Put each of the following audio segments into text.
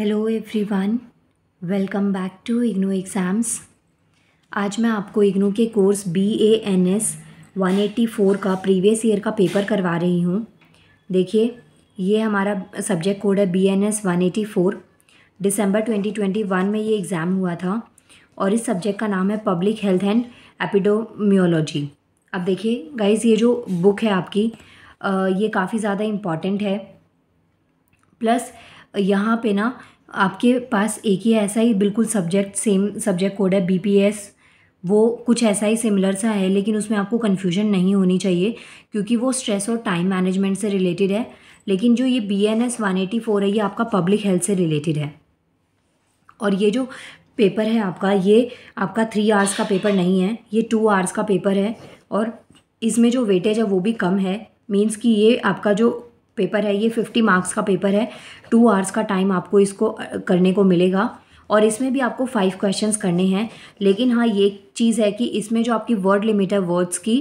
Hello everyone welcome back to IGNOU exams आज मैं आपको इग्नो के course B A N S one eighty four का प्रीवियस ईयर का पेपर करवा रही हूँ। देखिए, ये हमारा सब्जेक्ट कोड है B N S one eighty four December twenty twenty one में ये एग्ज़ाम हुआ था और इस सब्जेक्ट का नाम है पब्लिक हेल्थ एंड एपिडोमियोलॉजी अब देखिए गाइज़ ये जो बुक है आपकी ये काफ़ी ज़्यादा इंपॉर्टेंट है। प्लस यहाँ पे ना आपके पास एक ही ऐसा ही बिल्कुल सब्जेक्ट सेम सब्जेक्ट कोड है बीपीएस वो कुछ ऐसा ही सिमिलर सा है, लेकिन उसमें आपको कन्फ्यूज़न नहीं होनी चाहिए, क्योंकि वो स्ट्रेस और टाइम मैनेजमेंट से रिलेटेड है, लेकिन जो ये B N S one eighty four है, ये आपका पब्लिक हेल्थ से रिलेटेड है। और ये जो पेपर है आपका, ये आपका थ्री आवर्स का पेपर नहीं है, ये टू आवर्स का पेपर है, और इसमें जो वेटेज है वो भी कम है मीन्स कि ये आपका जो पेपर है, ये फिफ्टी मार्क्स का पेपर है। टू आवर्स का टाइम आपको इसको करने को मिलेगा। और इसमें भी आपको फाइव क्वेश्चंस करने हैं। लेकिन हाँ ये चीज़ है कि इसमें जो आपकी वर्ड लिमिट है वर्ड्स की,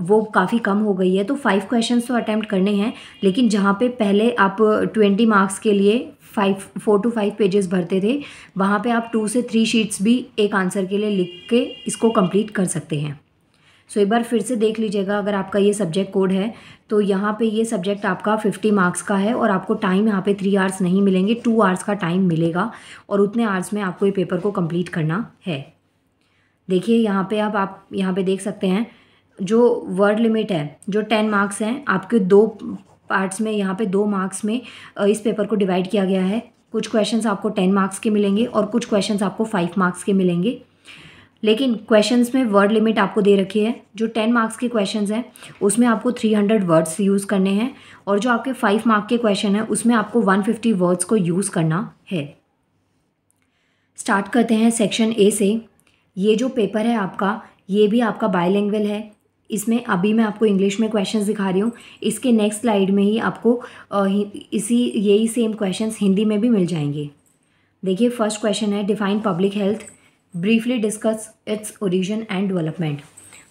वो काफ़ी कम हो गई है। तो फाइव क्वेश्चंस तो अटैम्प्ट करने हैं, लेकिन जहाँ पे पहले आप ट्वेंटी मार्क्स के लिए five four two five pages भरते थे, वहाँ पे आप टू से थ्री शीट्स भी एक आंसर के लिए लिख के इसको कंप्लीट कर सकते हैं। सो एक बार फिर से देख लीजिएगा, अगर आपका ये सब्जेक्ट कोड है तो यहाँ पे ये सब्जेक्ट आपका फिफ्टी मार्क्स का है और आपको टाइम यहाँ पे थ्री आवर्स नहीं मिलेंगे टू आवर्स का टाइम मिलेगा और उतने आवर्स में आपको ये पेपर को कंप्लीट करना है। देखिए, यहाँ पे अब आप यहाँ पे देख सकते हैं, जो वर्ड लिमिट है, जो टेन मार्क्स हैं, आपके दो पार्ट्स में, यहाँ पे दो मार्क्स में इस पेपर को डिवाइड किया गया है। कुछ क्वेश्चंस आपको टेन मार्क्स के मिलेंगे और कुछ क्वेश्चंस आपको फाइव मार्क्स के मिलेंगे। लेकिन क्वेश्चंस में वर्ड लिमिट आपको दे रखी है, जो टेन मार्क्स के क्वेश्चंस हैं, उसमें आपको थ्री हंड्रेड वर्ड्स यूज़ करने हैं और जो आपके फाइव मार्क के क्वेश्चन हैं, उसमें आपको वन फिफ्टी वर्ड्स को यूज़ करना है। स्टार्ट करते हैं सेक्शन ए से। ये जो पेपर है आपका, ये भी आपका बायलैंग्वेज है। इसमें अभी मैं आपको इंग्लिश में क्वेश्चंस दिखा रही हूँ। इसके नेक्स्ट स्लाइड में ही आपको इसी, यही सेम क्वेश्चंस हिंदी में भी मिल जाएँगे। देखिए फ़र्स्ट क्वेश्चन है define public health briefly discuss its origin and development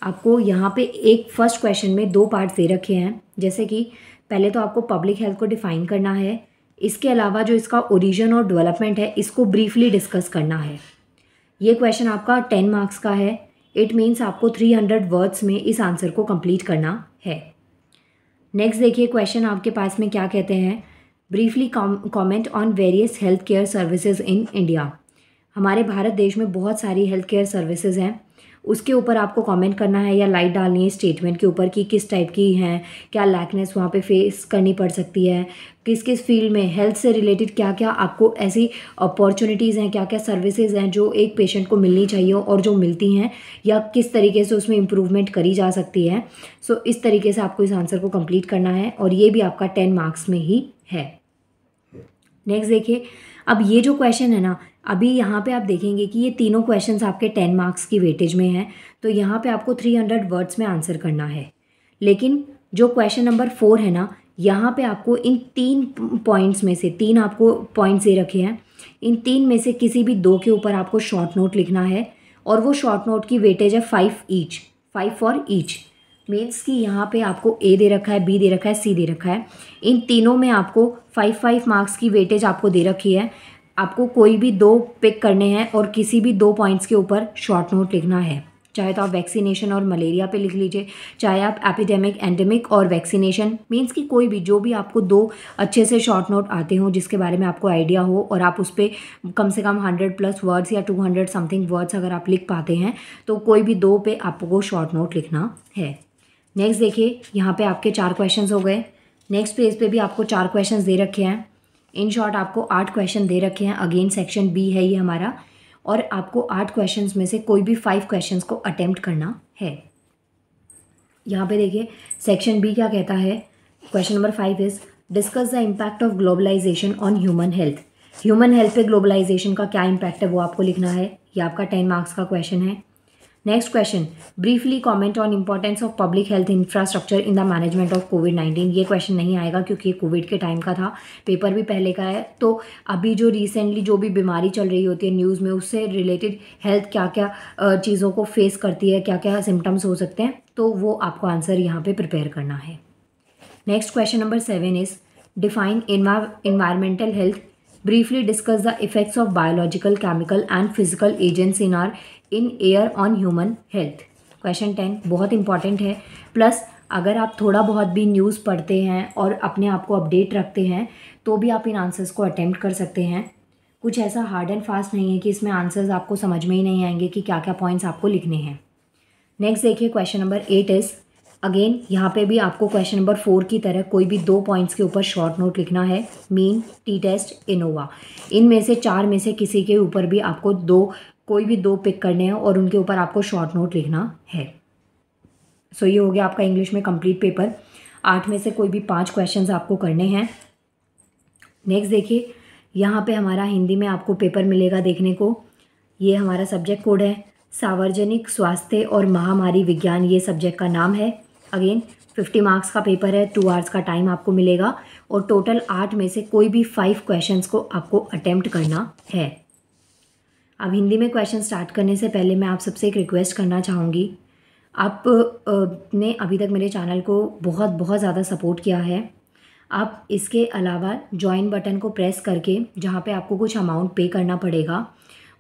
आपको यहाँ पे एक फ़र्स्ट क्वेश्चन में दो पार्ट दे रखे हैं। जैसे कि पहले तो आपको पब्लिक हेल्थ को डिफाइन करना है। इसके अलावा जो इसका ओरिजिन और डेवलपमेंट है, इसको ब्रीफली डिस्कस करना है। ये क्वेश्चन आपका टेन मार्क्स का है। इट मीन्स आपको थ्री हंड्रेड वर्ड्स में इस आंसर को कंप्लीट करना है। नेक्स्ट देखिए क्वेश्चन आपके पास में क्या कहते हैं। Briefly comment on various health care services in India हमारे भारत देश में बहुत सारी हेल्थ केयर सर्विसेज़ हैं। उसके ऊपर आपको कमेंट करना है या लाइट डालनी है स्टेटमेंट के ऊपर कि किस टाइप की हैं, क्या लैकनेस वहाँ पे फेस करनी पड़ सकती है, किस किस फ़ील्ड में हेल्थ से रिलेटेड क्या क्या आपको ऐसी अपॉर्चुनिटीज़ हैं क्या क्या सर्विसेज़ हैं जो एक पेशेंट को मिलनी चाहिए और जो मिलती हैं या किस तरीके से उसमें इम्प्रूवमेंट करी जा सकती है। सो इस तरीके से आपको इस आंसर को कंप्लीट करना है और ये भी आपका टेन मार्क्स में ही है। नेक्स्ट देखिए, अब ये जो क्वेश्चन है ना अभी यहाँ पे आप देखेंगे कि ये तीनों क्वेश्चंस आपके टेन मार्क्स की वेटेज में हैं तो यहाँ पे आपको थ्री हंड्रेड वर्ड्स में आंसर करना है। लेकिन जो क्वेश्चन नंबर फोर है ना, यहाँ पे आपको इन तीन पॉइंट्स में से, तीन आपको पॉइंट्स दे रखे हैं, इन तीन में से किसी भी दो के ऊपर आपको शॉर्ट नोट लिखना है, और वो शॉर्ट नोट की वेटेज है five each five for each means कि यहाँ पे आपको ए दे रखा है बी दे रखा है सी दे रखा है। इन तीनों में आपको फाइव फाइव मार्क्स की वेटेज आपको दे रखी है आपको कोई भी दो पिक करने हैं और किसी भी दो पॉइंट्स के ऊपर शॉर्ट नोट लिखना है। चाहे तो आप वैक्सीनेशन और मलेरिया पे लिख लीजिए, चाहे आप एपिडेमिक एंडेमिक और वैक्सीनेशन मीन्स कि कोई भी, जो भी आपको दो अच्छे से शॉर्ट नोट आते हो, जिसके बारे में आपको आइडिया हो और आप उस पर कम से कम हंड्रेड प्लस वर्ड्स या टू हंड्रेड समथिंग वर्ड्स अगर आप लिख पाते हैं तो कोई भी दो पे आपको शॉर्ट नोट लिखना है। नेक्स्ट देखिए, यहाँ पे आपके चार क्वेश्चंस हो गए। नेक्स्ट पेज पे भी आपको चार क्वेश्चंस दे रखे हैं। इन शॉर्ट आपको आठ क्वेश्चन दे रखे हैं। अगेन सेक्शन बी है ये हमारा। और आपको आठ क्वेश्चंस में से कोई भी फाइव क्वेश्चंस को अटेम्प्ट करना है। यहाँ पे देखिए सेक्शन बी क्या कहता है? Question number five is discuss the impact of globalisation on human health human health पे ग्लोबलाइजेशन का क्या इम्पैक्ट है वो आपको लिखना है। ये आपका टेन मार्क्स का क्वेश्चन है। Next question briefly comment on importance of public health infrastructure in the management of COVID nineteen ये क्वेश्चन नहीं आएगा क्योंकि ये कोविड के टाइम का था। पेपर भी पहले का है। तो अभी जो रिसेंटली जो भी बीमारी चल रही होती है न्यूज़ में, उससे रिलेटेड हेल्थ क्या क्या चीज़ों को फेस करती है क्या क्या सिम्टम्स हो सकते हैं तो वो आपको आंसर यहाँ पे प्रिपेयर करना है। Next question number seven is define environmental health briefly discuss the effects of biological chemical and physical agents in our in air on human health question ten बहुत इंपॉर्टेंट है। प्लस अगर आप थोड़ा बहुत भी न्यूज़ पढ़ते हैं और अपने आप को अपडेट रखते हैं तो भी आप इन आंसर्स को अटैम्प्ट कर सकते हैं। कुछ ऐसा हार्ड एंड फास्ट नहीं है कि इसमें आंसर्स आपको समझ में ही नहीं आएँगे कि क्या क्या पॉइंट्स आपको लिखने हैं। नेक्स्ट देखिए question number eight is again यहाँ पे भी आपको क्वेश्चन नंबर फोर की तरह कोई भी दो पॉइंट्स के ऊपर शॉर्ट नोट लिखना है. मीन टी टेस्ट इनोवा इनमें से चार में से किसी के ऊपर भी आपको दो कोई भी दो पिक करने हैं और उनके ऊपर आपको शॉर्ट नोट लिखना है. सो so, ये हो गया आपका इंग्लिश में कंप्लीट पेपर आठ में से कोई भी पाँच क्वेश्चंस आपको करने हैं. नेक्स्ट देखिए यहाँ पे हमारा हिंदी में आपको पेपर मिलेगा देखने को. ये हमारा सब्जेक्ट कोड है. सार्वजनिक स्वास्थ्य और महामारी विज्ञान ये सब्जेक्ट का नाम है. अगेन फिफ्टी मार्क्स का पेपर है टू आवर्स का टाइम आपको मिलेगा और टोटल आठ में से कोई भी फाइव क्वेश्चंस को आपको अटेम्प्ट करना है। अब हिंदी में क्वेश्चन स्टार्ट करने से पहले मैं आप सबसे एक रिक्वेस्ट करना चाहूँगी। आप ने अभी तक मेरे चैनल को बहुत बहुत ज़्यादा सपोर्ट किया है। आप इसके अलावा ज्वाइन बटन को प्रेस करके जहाँ पे आपको कुछ अमाउंट पे करना पड़ेगा।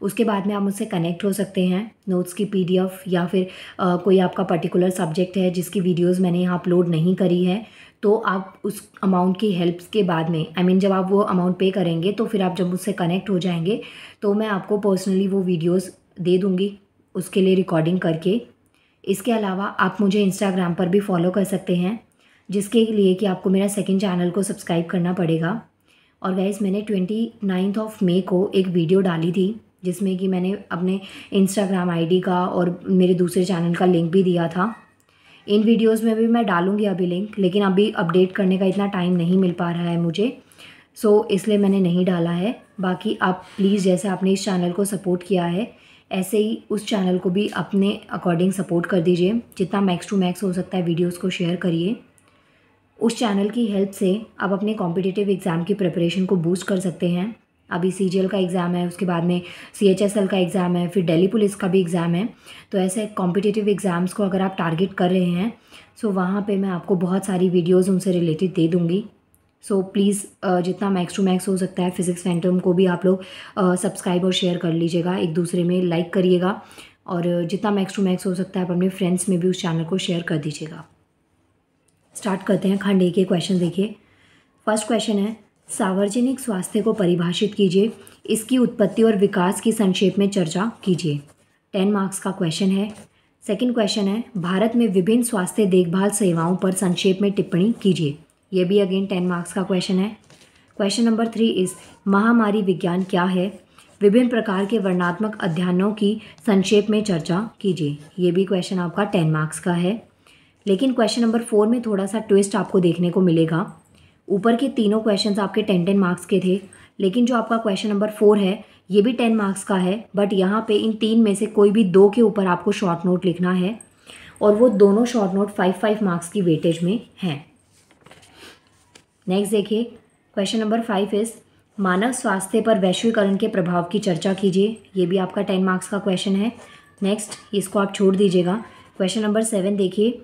उसके बाद में आप मुझसे कनेक्ट हो सकते हैं नोट्स की पीडीएफ या फिर आ, कोई आपका पर्टिकुलर सब्जेक्ट है जिसकी वीडियोस मैंने यहाँ अपलोड नहीं करी है तो आप उस अमाउंट की हेल्प के बाद में आई I मीन mean, जब आप वो अमाउंट पे करेंगे तो फिर आप जब मुझसे कनेक्ट हो जाएँगे तो मैं आपको पर्सनली वो वीडियोस दे दूँगी उसके लिए रिकॉर्डिंग करके। इसके अलावा आप मुझे इंस्टाग्राम पर भी फॉलो कर सकते हैं जिसके लिए कि आपको मेरा सेकेंड चैनल को सब्सक्राइब करना पड़ेगा। और गैस मैंने ट्वेंटी नाइन्थ ऑफ़ मे को एक वीडियो डाली थी। जिसमें कि मैंने अपने इंस्टाग्राम आईडी का और मेरे दूसरे चैनल का लिंक भी दिया था। इन वीडियोस में भी मैं डालूँगी अभी लिंक लेकिन अभी अपडेट करने का इतना टाइम नहीं मिल पा रहा है मुझे। सो so, इसलिए मैंने नहीं डाला है। बाकी आप प्लीज़ जैसे आपने इस चैनल को सपोर्ट किया है ऐसे ही उस चैनल को भी अपने अकॉर्डिंग सपोर्ट कर दीजिए। जितना मैक्स टू मैक्स हो सकता है वीडियोस को शेयर करिए। उस चैनल की हेल्प से आप अपने कॉम्पिटिटिव एग्ज़ाम की प्रिपरेशन को बूस्ट कर सकते हैं। अभी सीजीएल का एग्ज़ाम है उसके बाद में सी का एग्ज़ाम है फिर दिल्ली पुलिस का भी एग्ज़ाम है। तो ऐसे कॉम्पिटिटिव एग्ज़ाम्स को अगर आप टारगेट कर रहे हैं सो वहाँ पे मैं आपको बहुत सारी वीडियोज़ उनसे रिलेटेड दे दूँगी। सो so, प्लीज़ जितना मैक्स टू मैक्स हो सकता है फिज़िक्स फैंटम को भी आप लोग सब्सक्राइब और शेयर कर लीजिएगा एक दूसरे में लाइक करिएगा। और जितना मैक्स टू मैक्स हो सकता है आप अपने फ्रेंड्स में भी उस चैनल को शेयर कर दीजिएगा। स्टार्ट करते हैं खंड ए के क्वेश्चन देखिए। फ़र्स्ट क्वेश्चन है सार्वजनिक स्वास्थ्य को परिभाषित कीजिए। इसकी उत्पत्ति और विकास की संक्षेप में चर्चा कीजिए। टेन मार्क्स का क्वेश्चन है। सेकंड क्वेश्चन है, भारत में विभिन्न स्वास्थ्य देखभाल सेवाओं पर संक्षेप में टिप्पणी कीजिए। ये भी अगेन टेन मार्क्स का क्वेश्चन है। क्वेश्चन नंबर थ्री इस महामारी विज्ञान क्या है? विभिन्न प्रकार के वर्णात्मक अध्ययनों की संक्षेप में चर्चा कीजिए। ये भी क्वेश्चन आपका टेन मार्क्स का है। लेकिन क्वेश्चन नंबर फोर में थोड़ा सा ट्विस्ट आपको देखने को मिलेगा। ऊपर के तीनों क्वेश्चंस आपके टेन टेन मार्क्स के थे, लेकिन जो आपका क्वेश्चन नंबर फोर है, ये भी टेन मार्क्स का है बट यहाँ पे इन तीन में से कोई भी दो के ऊपर आपको शॉर्ट नोट लिखना है, और वो दोनों short note five five marks की वेटेज में हैं। नेक्स्ट देखिए क्वेश्चन नंबर फाइव इज़ मानव स्वास्थ्य पर वैश्वीकरण के प्रभाव की चर्चा कीजिए, ये भी आपका टेन मार्क्स का क्वेश्चन है। नेक्स्ट इसको आप छोड़ दीजिएगा। क्वेश्चन नंबर सेवन देखिए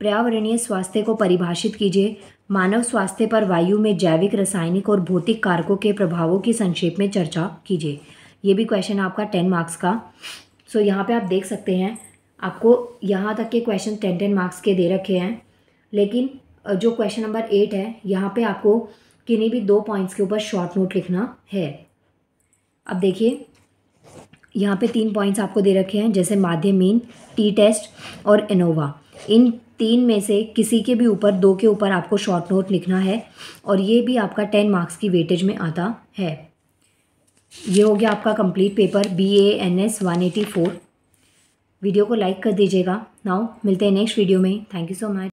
पर्यावरणीय स्वास्थ्य को परिभाषित कीजिए। मानव स्वास्थ्य पर वायु में जैविक रासायनिक और भौतिक कारकों के प्रभावों की संक्षेप में चर्चा कीजिए। ये भी क्वेश्चन आपका टेन मार्क्स का। सो so, यहाँ पे आप देख सकते हैं आपको यहाँ तक के क्वेश्चन टेन टेन मार्क्स के दे रखे हैं। लेकिन जो क्वेश्चन नंबर एट है यहाँ पे आपको किन्हीं भी दो पॉइंट्स के ऊपर शॉर्ट नोट लिखना है। अब देखिए यहाँ पे तीन पॉइंट्स आपको दे रखे हैं जैसे माध्यम मीन टी टेस्ट और इनोवा इन तीन में से किसी के भी ऊपर, दो के ऊपर आपको शॉर्ट नोट लिखना है और ये भी आपका टेन मार्क्स की वेटेज में आता है। ये हो गया आपका complete paper B A N S one eighty four video को लाइक कर दीजिएगा। नाउ मिलते हैं नेक्स्ट वीडियो में। Thank you so much